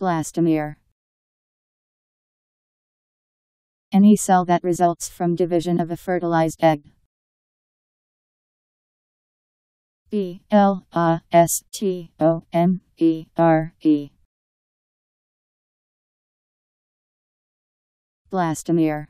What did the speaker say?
Blastomere. Any cell that results from division of a fertilized egg. B L A S T O M E R E. Blastomere.